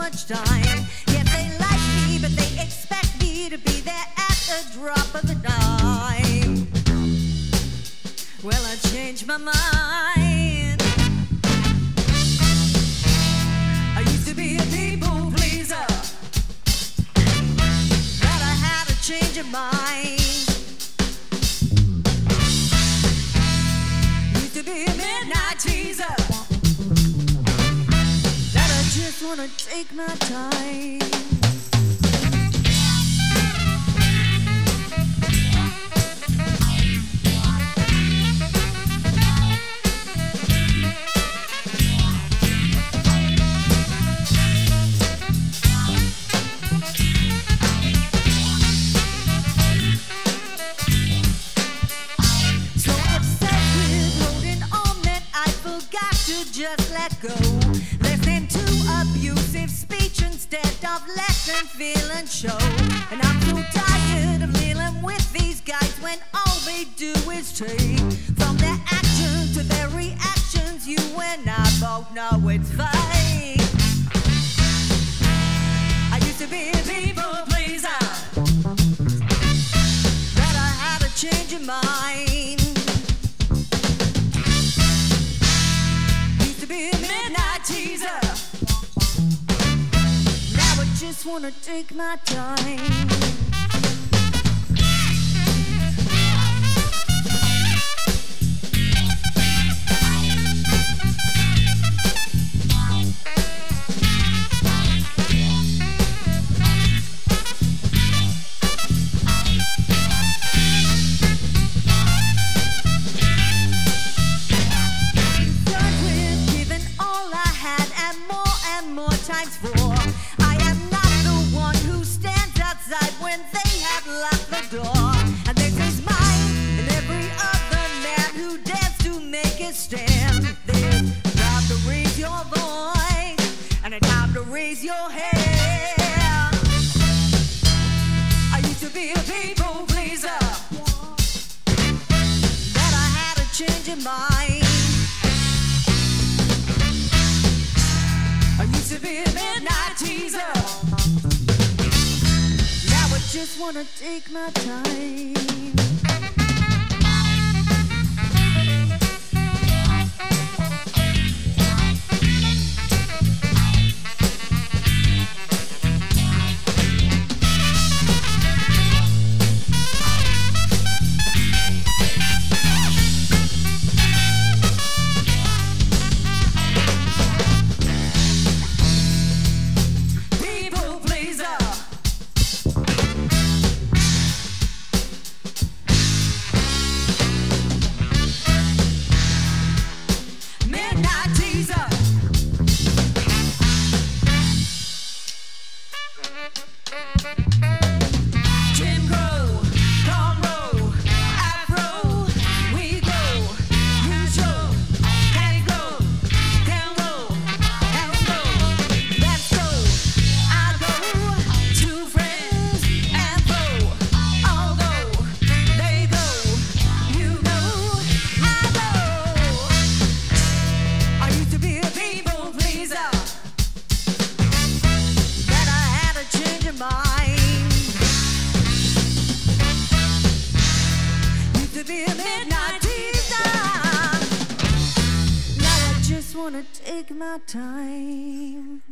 much time. Yes, they like me, but they expect me to be there at the drop of a dime. Well, I changed my mind. I used to be a people pleaser, but I had a change of mind. Just wanna take my time. Just let go. Abusive speech instead of letting feel and show. And I'm so tired of dealing with these guys when all they do is take. From their actions to their reactions, you and I both know it's fake. Wanna take my time. A mind. I used to be a midnight teaser. Now I just wanna take my time. Wanna take my time.